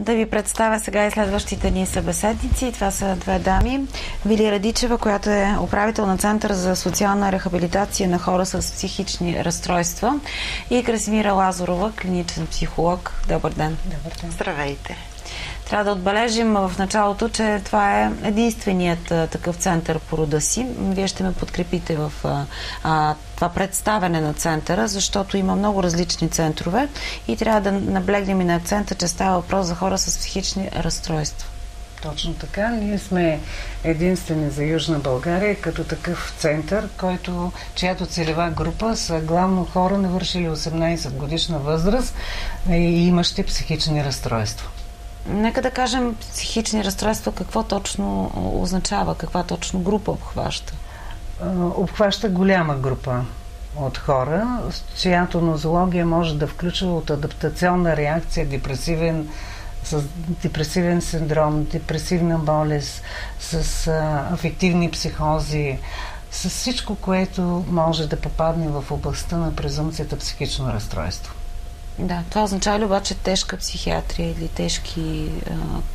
да ви представя сега и следващите ни събеседници. Това са две дами. Вили Радичева, която е управител на Център за социална рехабилитация на хора с психични разстройства и Красимира Лазорова, клиничен психолог. Добър ден. Добър ден. Здравейте. Трябва да отбележим в началото, че това е единственият такъв център по рода си. Вие ще ме подкрепите в а, това представяне на центъра, защото има много различни центрове и трябва да наблегнем и на акцента, че става въпрос за хора с психични разстройства. Точно така. Ние сме единствени за Южна България като такъв център, който, чиято целева група са главно хора, навършили 18 годишна възраст и имащи психични разстройства. Нека да кажем психични разстройства, какво точно означава, каква точно група обхваща? Обхваща голяма група от хора, чиято нозология може да включва от адаптационна реакция, депресивен, с депресивен синдром, депресивна болест, с а, афективни психози, с всичко, което може да попадне в областта на презумцията психично разстройство. Да, това означава ли обаче тежка психиатрия или тежки а,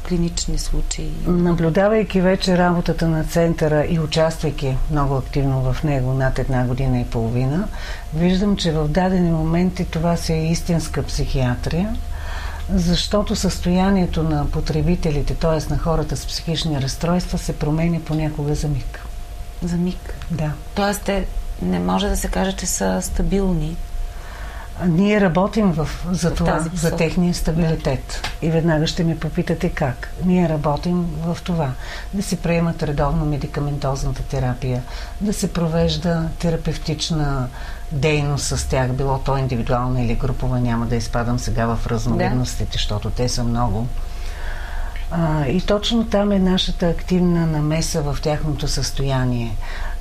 клинични случаи? Наблюдавайки вече работата на центъра и участвайки много активно в него над една година и половина, виждам, че в дадени моменти това си е истинска психиатрия, защото състоянието на потребителите, т.е. на хората с психични разстройства, се променя понякога за миг. За миг? Да. Тоест те не може да се каже, че са стабилни. Ние работим в, за в това, за техния стабилитет. Да. И веднага ще ми попитате как. Ние работим в това. Да се приемат редовно медикаментозната терапия, да се провежда терапевтична дейност с тях, било то индивидуална или групова, няма да изпадам сега в разновидностите, да. защото те са много. А, и точно там е нашата активна намеса в тяхното състояние.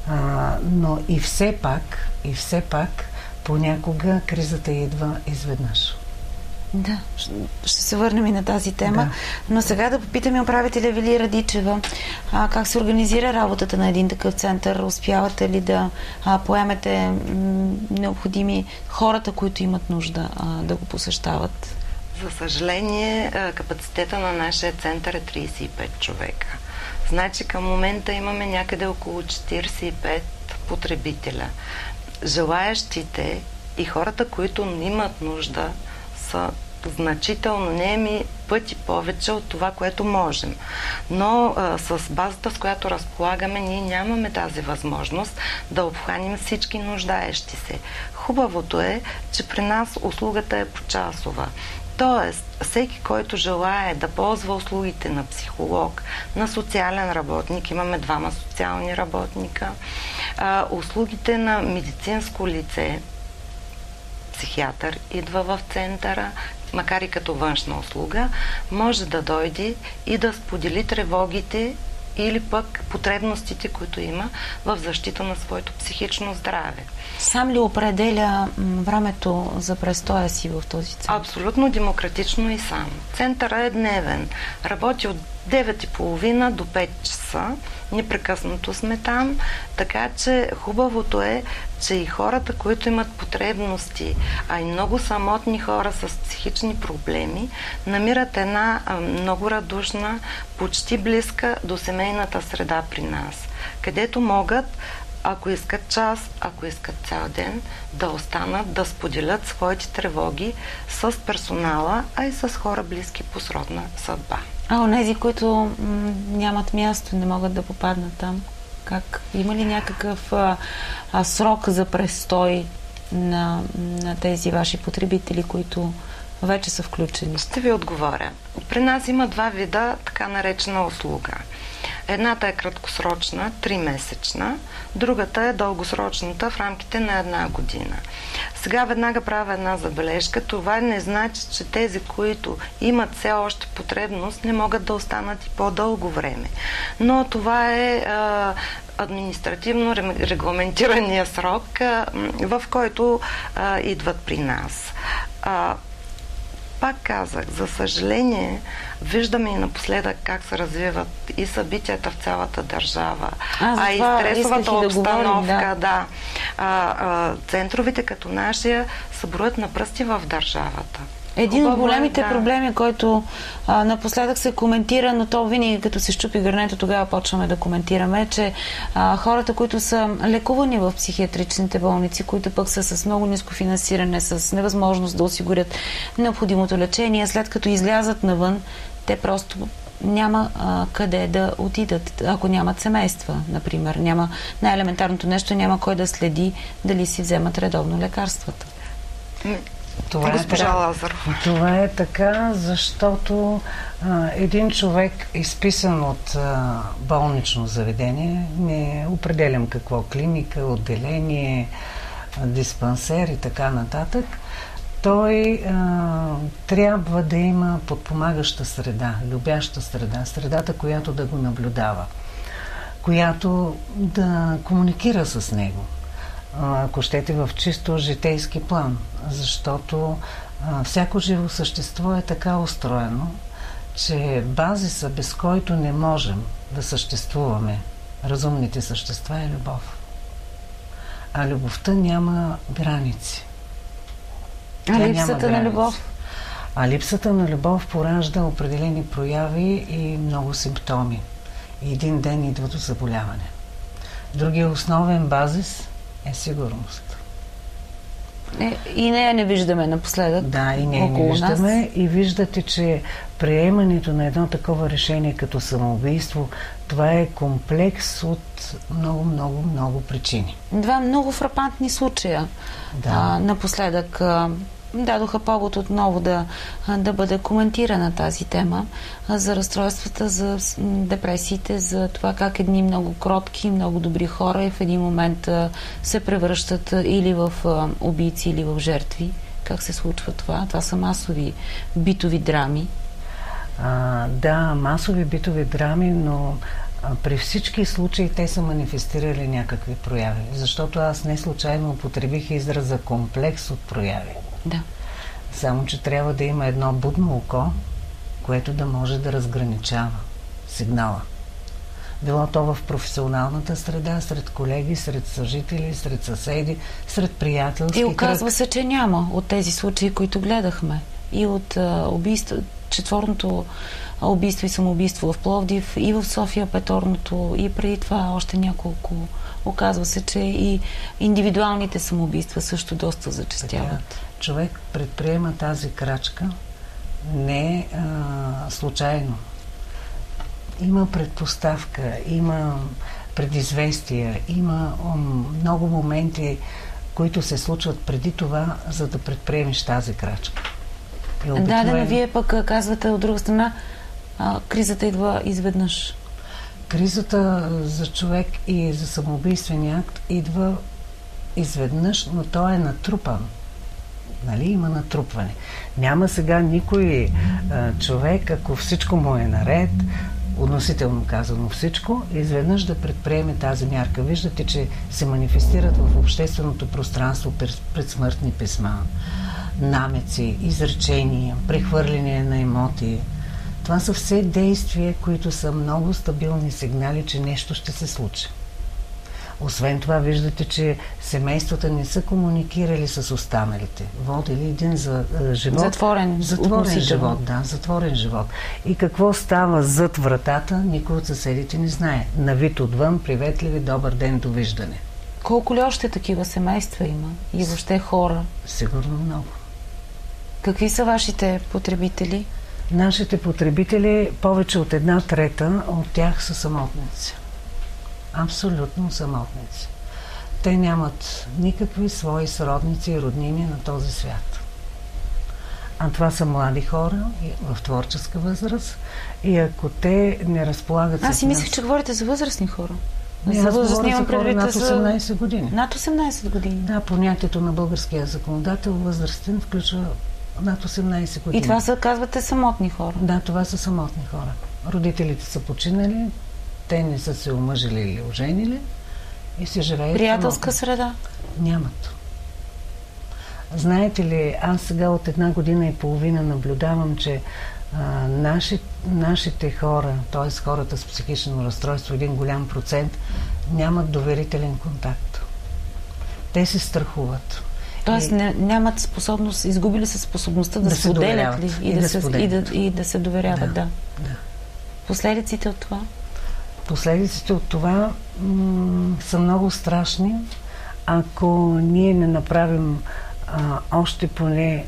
А, но и все пак, и все пак, понякога кризата идва изведнъж. Да, ще се върнем и на тази тема. Да. Но сега да попитаме управителя Вили Радичева, а, как се организира работата на един такъв център? Успявате ли да а, поемете м- необходими хората, които имат нужда а, да го посещават? За съжаление, капацитета на нашия център е 35 човека. Значи към момента имаме някъде около 45 потребителя желаящите и хората, които имат нужда, са значително, не е ми пъти повече от това, което можем. Но а, с базата, с която разполагаме, ние нямаме тази възможност да обхванем всички нуждаещи се. Хубавото е, че при нас услугата е почасова. Тоест, всеки, който желая да ползва услугите на психолог, на социален работник, имаме двама социални работника, а, услугите на медицинско лице, психиатър идва в центъра, макар и като външна услуга, може да дойде и да сподели тревогите или пък потребностите, които има в защита на своето психично здраве. Сам ли определя времето за престоя си в този център? Абсолютно демократично и сам. Центъра е дневен. Работи от 9.30 до 5 часа. Непрекъснато сме там. Така че хубавото е, че и хората, които имат потребности, а и много самотни хора с психични проблеми, намират една много радушна, почти близка до семейната среда при нас, където могат ако искат час, ако искат цял ден, да останат, да споделят своите тревоги с персонала, а и с хора близки по сродна съдба. А онези, които нямат място, не могат да попаднат там? Как? Има ли някакъв а, а, срок за престой на, на тези ваши потребители, които вече са включени? Ще ви отговоря. При нас има два вида така наречена услуга. Едната е краткосрочна, 3-месечна, другата е дългосрочната в рамките на една година. Сега веднага правя една забележка. Това не значи, че тези, които имат все още потребност, не могат да останат и по-дълго време. Но това е административно регламентирания срок, в който а, идват при нас. А, пак казах, за съжаление, виждаме и напоследък как се развиват и събитията в цялата държава, а, а и стресовата да обстановка, говорим, да. да. А, а, центровете като нашия са броят на пръсти в държавата. Един от големите да. проблеми, който а, напоследък се коментира, но то винаги като се щупи гърнето, тогава почваме да коментираме, е, че а, хората, които са лекувани в психиатричните болници, които пък са с много ниско финансиране, с невъзможност да осигурят необходимото лечение, след като излязат навън, те просто няма а, къде да отидат, ако нямат семейства, например. Няма най-елементарното нещо, няма кой да следи дали си вземат редовно лекарствата. Това е, така, това е така, защото а, един човек, изписан от а, болнично заведение, не определям какво, клиника, отделение, диспансер и така нататък, той а, трябва да има подпомагаща среда, любяща среда, средата, която да го наблюдава, която да комуникира с него, ако щете в чисто житейски план, защото всяко живо същество е така устроено, че базиса, без който не можем да съществуваме, разумните същества е любов. А любовта няма граници. А липсата на любов? А липсата на любов поражда определени прояви и много симптоми. И един ден идва до заболяване. Другия основен базис е сигурност. Е, и нея не виждаме напоследък. Да, и нея не виждаме. Нас. И виждате, че приемането на едно такова решение като самоубийство, това е комплекс от много, много, много причини. Два много фрапантни случая. Да. А, напоследък дадоха повод отново да, да бъде коментирана тази тема за разстройствата, за депресиите, за това как едни много кротки, много добри хора и в един момент се превръщат или в убийци, или в жертви. Как се случва това? Това са масови битови драми. А, да, масови битови драми, но при всички случаи те са манифестирали някакви прояви. Защото аз не случайно употребих израза комплекс от прояви. Да. Само, че трябва да има едно будно око, което да може да разграничава сигнала. Било то в професионалната среда, сред колеги, сред съжители, сред съседи, сред приятелски И оказва кръг. се, че няма от тези случаи, които гледахме. И от а, убийство, четворното убийство и самоубийство в Пловдив, и в София петорното, и преди това още няколко Оказва се, че и индивидуалните самоубийства също доста зачастяват. Така, човек предприема тази крачка не е случайно. Има предпоставка, има предизвестия, има много моменти, които се случват преди това, за да предприемеш тази крачка. обикновен... Да, да, но вие пък казвате от друга страна, а, кризата идва изведнъж. Кризата за човек и за самоубийствения акт идва изведнъж, но той е натрупан. Нали? Има натрупване. Няма сега никой а, човек, ако всичко му е наред, относително казано всичко, изведнъж да предприеме тази мярка. Виждате, че се манифестират в общественото пространство предсмъртни писма, намеци, изречения, прехвърляне на емоти, това са все действия, които са много стабилни сигнали, че нещо ще се случи. Освен това, виждате, че семействата не са комуникирали с останалите. Водили един за, е, живот. Затворен. Затворен живот, да, затворен живот. И какво става зад вратата, никой от съседите не знае. На вид отвън, приветливи, добър ден, довиждане. Колко ли още такива семейства има? И въобще хора? Сигурно много. Какви са вашите потребители? Нашите потребители, повече от една трета от тях са самотници. Абсолютно самотници. Те нямат никакви свои сродници и роднини на този свят. А това са млади хора в творческа възраст и ако те не разполагат Аз си мислех, че говорите за възрастни хора. Не, за възрастни имам предвид над 18 години. Над 18 години. Да, понятието на българския законодател възрастен включва над 18 години. И това са, казвате, самотни хора? Да, това са самотни хора. Родителите са починали, те не са се омъжили или оженили и си живеят Приятелска самотни. среда? Нямат. Знаете ли, аз сега от една година и половина наблюдавам, че а, наши, нашите хора, т.е. хората с психично разстройство, един голям процент, нямат доверителен контакт. Те се страхуват. Тоест и... не, нямат способност, изгубили са способността да, да споделят ли и, и, да, да се, и, да, и да се доверяват, да. да. да. Последиците от това? Последиците от това м- са много страшни. Ако ние не направим а, още поне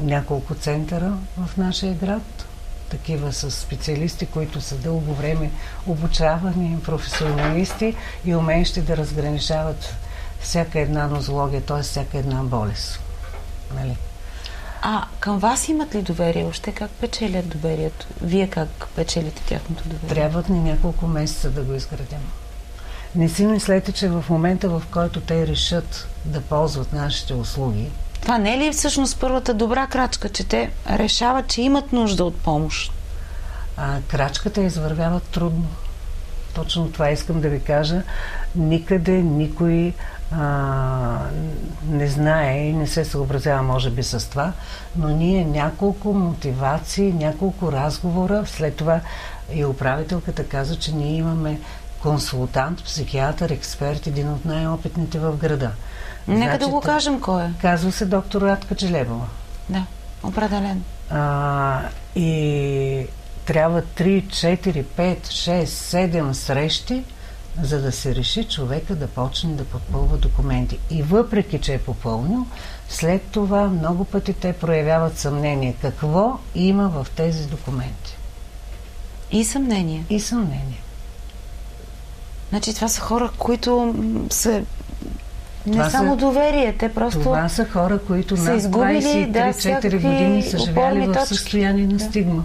няколко центъра в нашия град, такива с специалисти, които са дълго време обучавани, професионалисти и умеещи да разграничават всяка една нозология, т.е. всяка една болест. Нали? А към вас имат ли доверие? Още как печелят доверието? Вие как печелите тяхното доверие? Трябват ни няколко месеца да го изградим. Не си мислете, че в момента, в който те решат да ползват нашите услуги, това не е ли всъщност първата добра крачка, че те решават, че имат нужда от помощ? А, крачката извървява трудно. Точно това искам да ви кажа. Никъде никой а, не знае и не се съобразява, може би, с това, но ние няколко мотивации, няколко разговора, след това и управителката каза, че ние имаме консултант, психиатър, експерт, един от най-опитните в града. Нека значи, да го кажем кой е. Казва се доктор Радка Челебова. Да, определен. А, и трябва 3, 4, 5, 6, 7 срещи, за да се реши човека да почне да подпълва документи. И въпреки, че е попълнил, след това много пъти те проявяват съмнение. Какво има в тези документи? И съмнение. И съмнение. Значи това са хора, които са не това само са, доверие, те просто Това са хора, които над 23-4 да, години са живяли в състояние на да.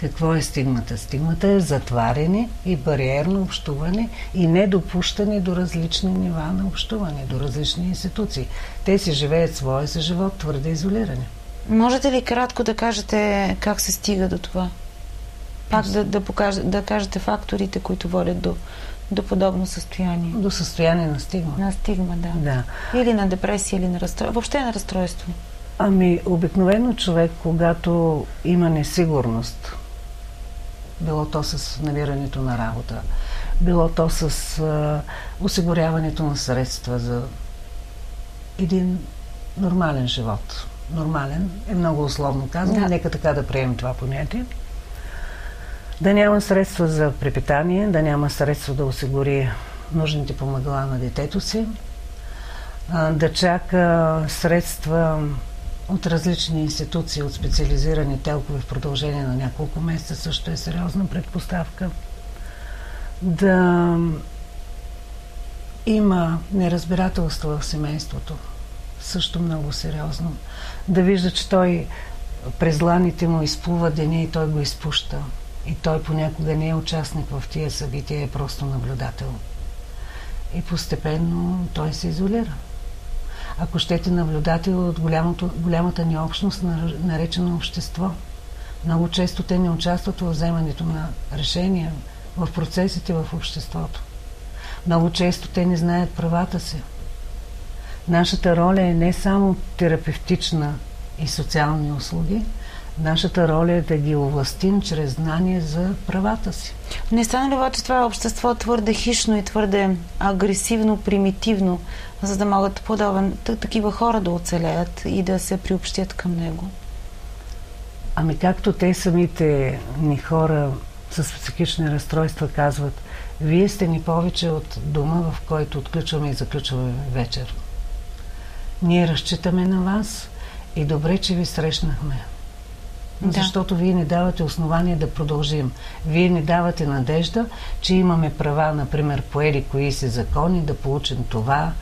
Какво е стигмата? Стигмата е затваряне и бариерно общуване и недопущане до различни нива на общуване, до различни институции. Те си живеят своя си живот твърде изолирани. Можете ли кратко да кажете как се стига до това? Пак да, да, покажа, да кажете факторите, които водят до, до подобно състояние. До състояние на стигма. На стигма, да. да. Или на депресия, или на разстройство. Въобще на разстройство. Ами, обикновено човек, когато има несигурност, било то с намирането на работа, било то с а, осигуряването на средства за един нормален живот. Нормален е много условно казано, да. нека така да приемем това понятие – да няма средства за препитание, да няма средства да осигури нужните помагала на детето си, да чака средства от различни институции, от специализирани телкови в продължение на няколко месеца, също е сериозна предпоставка. Да има неразбирателство в семейството, също много сериозно. Да вижда, че той през ланите му изплува деня и той го изпуща. И той понякога не е участник в тия събития, е просто наблюдател. И постепенно той се изолира. Ако щете наблюдател от голямото, голямата ни общност, наречена общество, много често те не участват в вземането на решения, в процесите в обществото. Много често те не знаят правата си. Нашата роля е не само терапевтична и социални услуги, Нашата роля е да ги овластим чрез знание за правата си. Не стане ли обаче това общество твърде хищно и твърде агресивно, примитивно, за да могат подобен, такива хора да оцелеят и да се приобщят към него? Ами както те самите ни хора с психични разстройства казват, вие сте ни повече от дома, в който отключваме и заключваме вечер. Ние разчитаме на вас и добре, че ви срещнахме. Да. Защото вие не давате основание да продължим. Вие не давате надежда, че имаме права, например, по ели кои си закони, да получим това,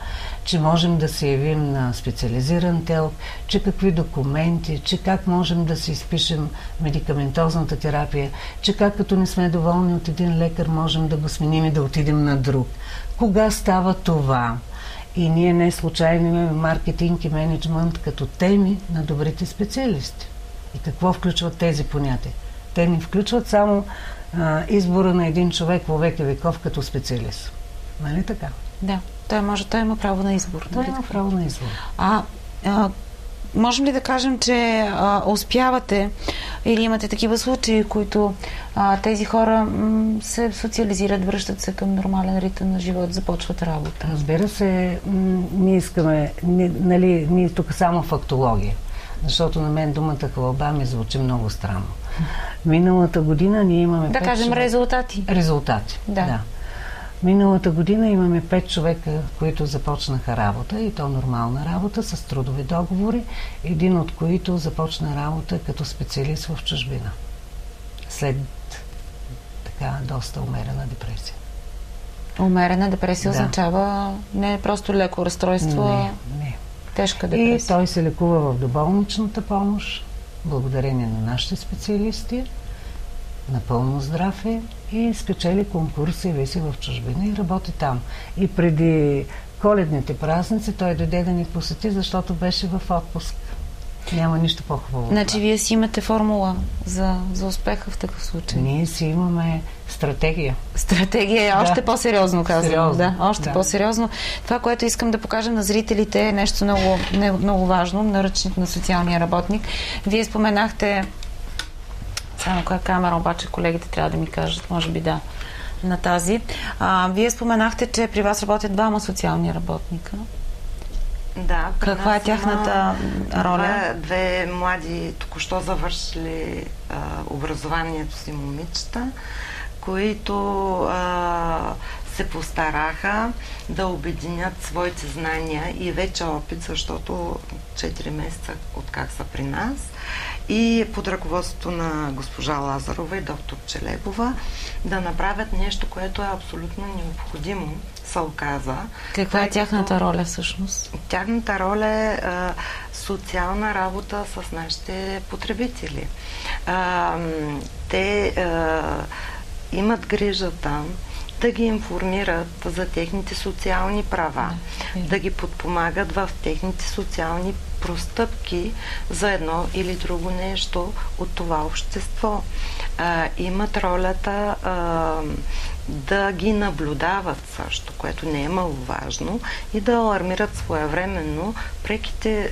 че можем да се явим на специализиран тел, че какви документи, че как можем да си изпишем медикаментозната терапия, че как като не сме доволни от един лекар, можем да го сменим и да отидем на друг. Кога става това? И ние не случайно имаме маркетинг и менеджмент като теми на добрите специалисти. И какво включват тези понятия? Те не включват само а, избора на един човек във веки веков като специалист. Нали така? Да. Той може, той има право на избор. Той нали има право на избор. А, а можем ли да кажем, че а, успявате Или имате такива случаи, които а, тези хора м- се социализират, връщат се към нормален ритъм на живот, започват работа? Разбира се, м- ние искаме, ние, нали, ние тук само фактология, защото на мен думата хвалба ми звучи много странно. Миналата година ние имаме... Да кажем човек... резултати. Резултати, да. да. Миналата година имаме 5 човека, които започнаха работа и то нормална работа с трудови договори, един от които започна работа като специалист в чужбина. След така доста умерена депресия. Умерена депресия да. означава не просто леко разстройство, не, не. Тежка депресия. И той се лекува в доболничната помощ, благодарение на нашите специалисти напълно здрав е и спечели конкурс и виси в чужбина и работи там. И преди коледните празници той дойде да ни посети, защото беше в отпуск. Няма нищо по-хубаво. Значи вие си имате формула за, за успеха в такъв случай. Ние си имаме стратегия. Стратегия е да. още по-сериозно, казвам. Сериозно. Да, още да. по-сериозно. Това, което искам да покажем на зрителите е нещо много, не, много важно, наръчник на социалния работник. Вие споменахте само коя камера, обаче колегите трябва да ми кажат, може би да, на тази. А, вие споменахте, че при вас работят двама социални работника. Да. Каква е тяхната роля? Две, две млади, току-що завършили а, образованието си момичета, които а, се постараха да обединят своите знания и вече опит, защото 4 месеца от как са при нас и под ръководството на госпожа Лазарова и доктор Челегова да направят нещо, което е абсолютно необходимо, се оказа. Каква е тяхната роля всъщност? Тяхната роля е а, социална работа с нашите потребители. А, те а, имат грижа там да ги информират за техните социални права, да, ги подпомагат в техните социални простъпки за едно или друго нещо от това общество. А, имат ролята а, да ги наблюдават също, което не е маловажно, и да алармират своевременно преките е,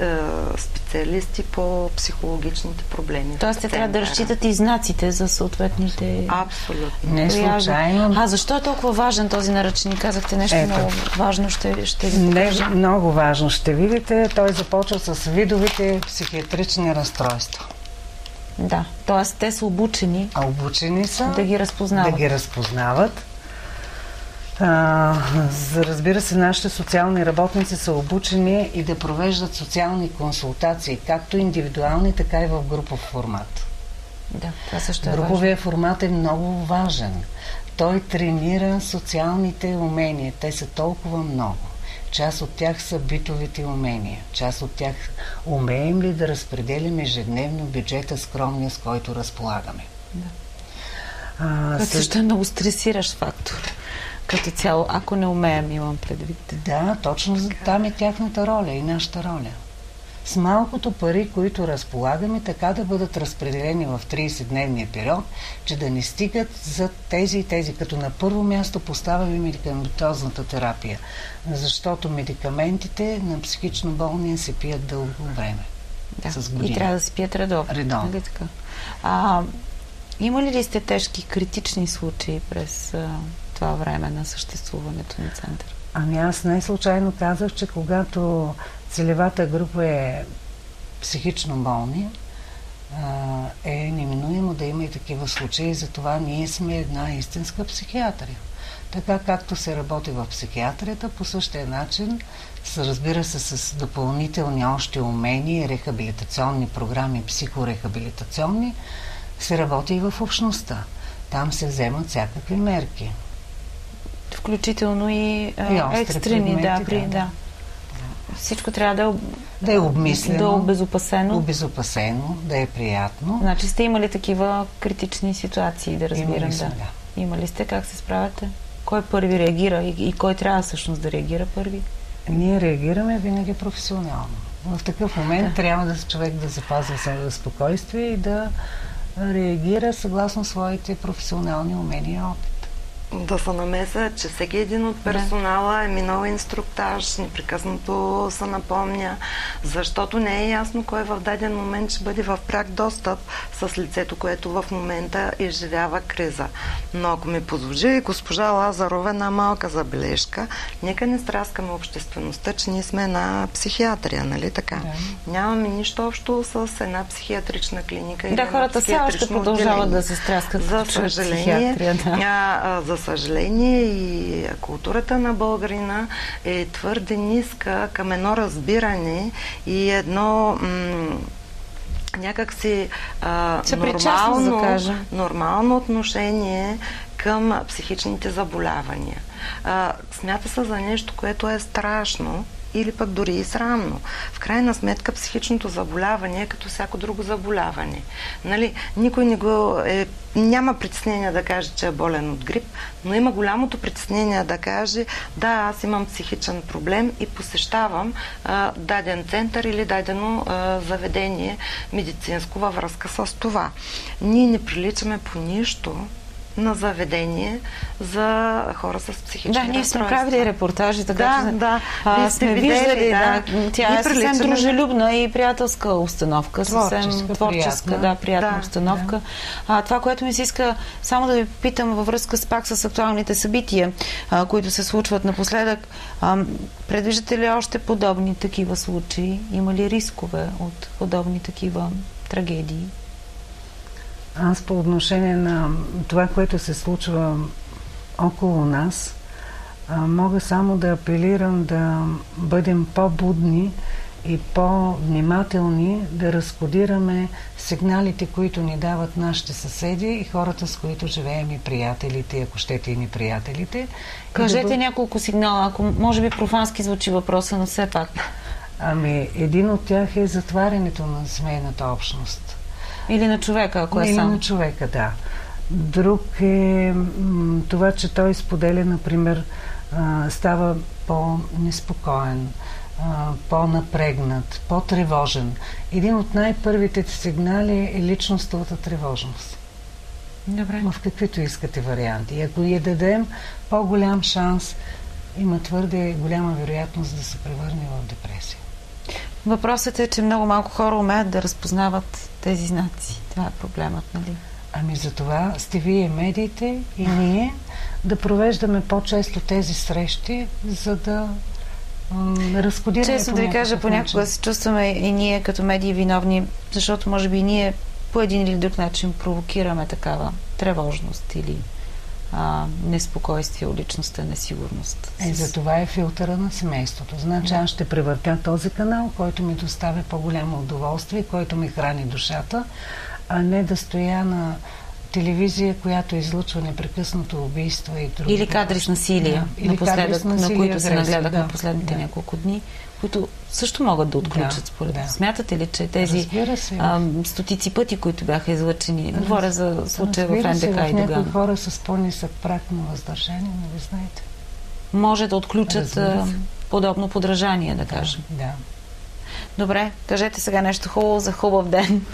специалисти по психологичните проблеми. Тоест, те трябва да разчитат и знаците за съответните. Абсолютно. Не случайно. А защо е толкова важен този наръчник? Казахте нещо Ето. много важно, ще, ще ви покажа. Не, много важно. Ще видите, той започва с видовите психиатрични разстройства. Да, т.е. те са обучени. А обучени са да ги разпознават. Да ги разпознават. А, разбира се, нашите социални работници са обучени и да провеждат социални консултации, както индивидуални, така и в групов формат. Да, това също е Груповия важно. формат е много важен. Той тренира социалните умения. Те са толкова много. Част от тях са битовите умения. Част от тях умеем ли да разпределим ежедневно бюджета скромния, с който разполагаме. Да. А, Това също е много стресиращ фактор. Като цяло, ако не умеем, имам предвид. Да, точно там е тяхната роля и нашата роля. С малкото пари, които разполагаме, така да бъдат разпределени в 30-дневния период, че да не стигат за тези и тези. Като на първо място поставяме медикаментозната терапия, защото медикаментите на психично болния се пият дълго време. Да, с години. и трябва да се пият редовно. Редовно. Нали така? А, има ли сте тежки, критични случаи през а, това време на съществуването на център? Ами аз не случайно казах, че когато целевата група е психично болни, е неминуемо да има и такива случаи. Затова ние сме една истинска психиатрия. Така както се работи в психиатрията, по същия начин, разбира се, с допълнителни още умения, рехабилитационни програми, психорехабилитационни, се работи и в общността. Там се вземат всякакви мерки. Включително и, а, и екстрени, да, при, да. да. Всичко трябва да е, да е обмислено, да е обезопасено. Обезопасено, да е приятно. Значи сте имали такива критични ситуации, да разбирам. Имали сме, да. да. Имали сте, как се справяте? Кой първи реагира и, и кой трябва всъщност да реагира първи? Ние реагираме винаги професионално. В такъв момент да. трябва да човек да запазва спокойствие и да реагира съгласно своите професионални умения и опит да се намеса, че всеки един от персонала е минал инструктаж, непрекъснато се напомня защото не е ясно кой в даден момент ще бъде в прак достъп с лицето, което в момента изживява криза. Но ако ми позволи госпожа Лазарова една малка забележка, нека не страскаме обществеността, че ние сме на психиатрия, нали така? Да. Нямаме нищо общо с една психиатрична клиника. Да, хората все още продължават да се стряскат за съжаление. Да. А, а, за съжаление и културата на българина е твърде ниска към едно разбиране и едно някакси а, нормално, да нормално отношение към психичните заболявания. А, смята се за нещо, което е страшно или пък дори и срамно. В крайна сметка психичното заболяване е като всяко друго заболяване. Нали? Никой не го е, няма притеснение да каже, че е болен от грип, но има голямото притеснение да каже, да, аз имам психичен проблем и посещавам а, даден център или дадено а, заведение медицинско във връзка с това. Ние не приличаме по нищо на заведение за хора с психични Да, ние сме правили репортажи, така да, че да, а, сме виждали, да, да, тя е съвсем дружелюбна и приятелска установка, творческа, съвсем творческа, приятна. да, приятна да, установка. Да. А, това, което ми се иска само да ви питам във връзка с пак с актуалните събития, а, които се случват напоследък, а, предвиждате ли още подобни такива случаи? Има ли рискове от подобни такива трагедии? Аз по отношение на това, което се случва около нас, мога само да апелирам да бъдем по-будни и по-внимателни да разкодираме сигналите, които ни дават нашите съседи и хората, с които живеем и приятелите, ако щете и ни приятелите. Кажете да... няколко сигнала, ако може би профански звучи въпроса, но все пак. Ами, един от тях е затварянето на семейната общност. Или на човека, ако е Или сам. на човека, да. Друг е това, че той споделя, например, става по-неспокоен, по-напрегнат, по-тревожен. Един от най-първите сигнали е личностовата тревожност. Добре. В каквито искате варианти. И ако я дадем по-голям шанс, има твърде голяма вероятност да се превърне в депресия. Въпросът е, че много малко хора умеят да разпознават тези знаци. Това е проблемът, нали? Ами за това сте вие медиите и ние да провеждаме по-често тези срещи, за да разкодираме Често да ви кажа, понякога се чувстваме и ние като медии виновни, защото може би ние по един или друг начин провокираме такава тревожност или а, неспокойствие, личността, несигурност. Е, за това е филтъра на семейството. Значи да. аз ще превъртя този канал, който ми доставя по-голямо удоволствие, който ми храни душата, а не да стоя на телевизия, която излъчва непрекъснато убийства и други. Или кадри с насилие, да. Напоследък, насилие, на които се нагледах да. последните да. няколко дни които също могат да отключат да, според да. Смятате ли, че тези а, стотици пъти, които бяха излъчени, Раз... говоря за случая в НДК и Доган. някои хора с по-нисък прак на въздържание, нали знаете? Може да отключат подобно подражание, да кажем. Да. Добре, кажете сега нещо хубаво за хубав ден.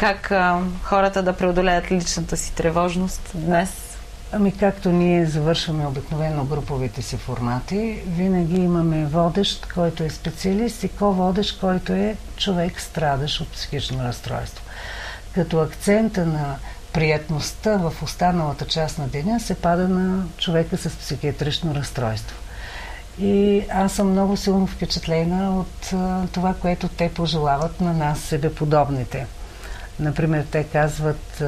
Как а, хората да преодолеят личната си тревожност днес? Ами както ние завършваме обикновено груповите си формати, винаги имаме водещ, който е специалист и ко-водещ, който е човек страдащ от психично разстройство. Като акцента на приятността в останалата част на деня се пада на човека с психиатрично разстройство. И аз съм много силно впечатлена от това, което те пожелават на нас, себеподобните. Например, те казват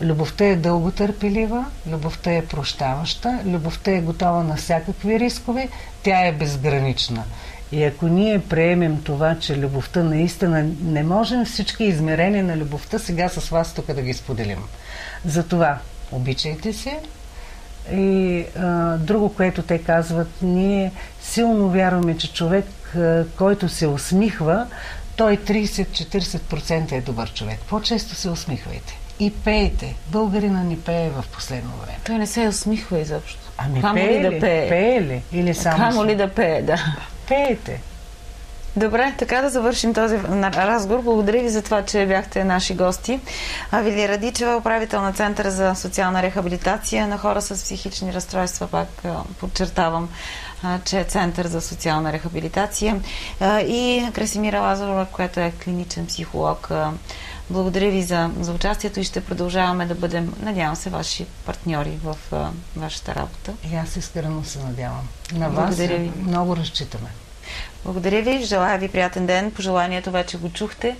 Любовта е дълго търпелива, любовта е прощаваща, любовта е готова на всякакви рискове, тя е безгранична. И ако ние приемем това, че любовта наистина не можем всички измерения на любовта сега с вас тук да ги споделим. Затова обичайте се. И а, друго, което те казват, ние силно вярваме, че човек, а, който се усмихва, той 30-40% е добър човек. По-често се усмихвайте и пеете. Българина ни пее в последно време. Той не се усмихва изобщо. Ами Камо пее ли? Да пее? пее ли? Или само Камо ли да пее, да. Пеете. Добре, така да завършим този разговор. Благодаря ви за това, че бяхте наши гости. Вили Радичева, управител на Центъра за социална рехабилитация на хора с психични разстройства, пак подчертавам, че е Център за социална рехабилитация и Красимира Лазарова, която е клиничен психолог. Благодаря ви за, за участието и ще продължаваме да бъдем, надявам се, ваши партньори в вашата работа. И аз искрено се надявам. На вас Благодаря ви. много разчитаме. Благодаря ви, желая ви приятен ден. Пожеланието вече го чухте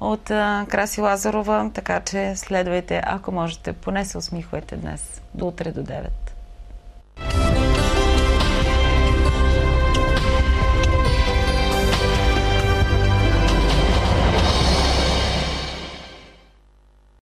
от Краси Лазарова, така че следвайте, ако можете, поне се усмихвайте днес. До утре до 9.